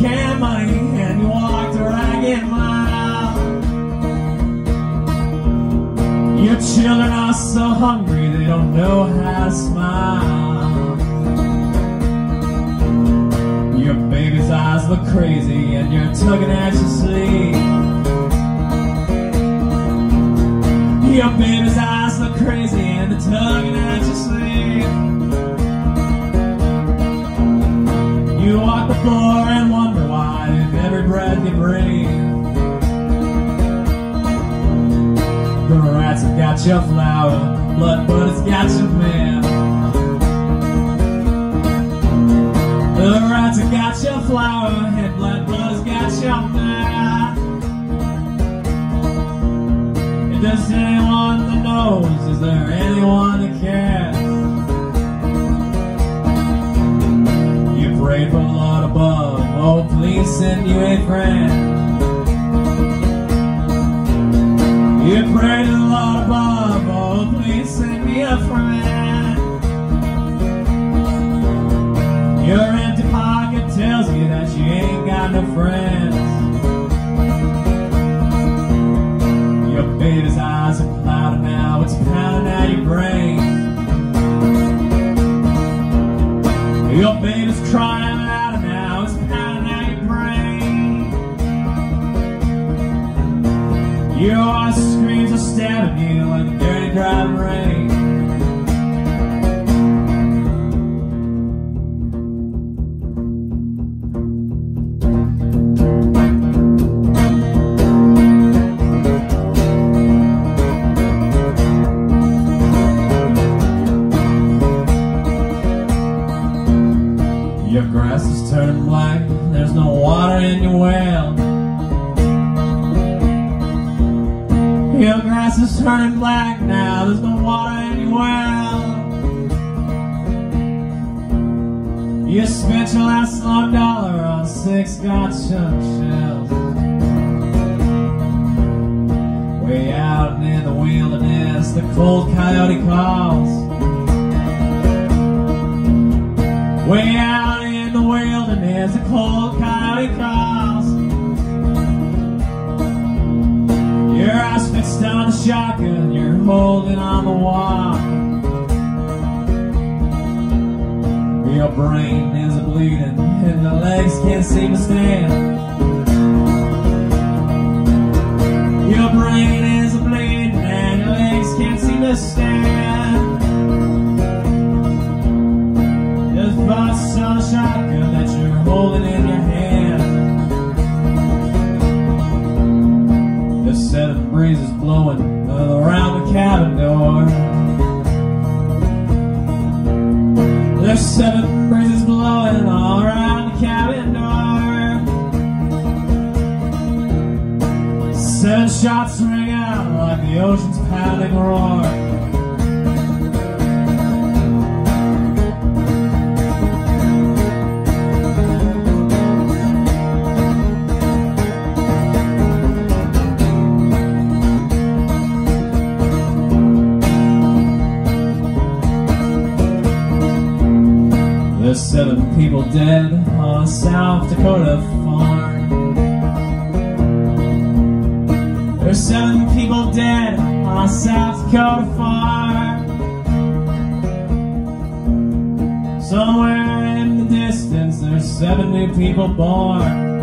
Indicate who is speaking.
Speaker 1: looked for work and money and you walked a ragged mile. Your children are so hungry they don't know how to smile. Your baby's eyes look crazy and you're tugging at your sleeve. Your baby's eyes look crazy and they're tugging at your sleeve. You walk the floor you breathe. The rats have got your flour, blood buddy's got your man. The rats have got your flour, and blood buddy's got your man. If there's anyone that knows, is there anyone that cares? You prayed for the Lord above, send you a friend. You pray to the Lord above, oh please send me a friend. Your empty pocket tells you that you ain't got no friends. Your baby's eyes are clouded now, it's pounding out your brain. Your baby's crying Your screams are stabbing you like dirty driving rain. Your grass is turning black, there's no water in your well. Your grass is turning black now, there's no water well. You spent your last long dollar on six gotcha shells. Way out in the wilderness, the cold coyote calls. Way out in the wilderness, a cold coyote calls. Shotgun, you're holding on the wall. Your brain is bleeding, and the legs can't seem to stand. Seven shots ring out like the ocean's pounding roar. There's seven people dead on a South Dakota farm. There's seven people dead on a South Dakota farm. Somewhere in the distance, there's seven new people born.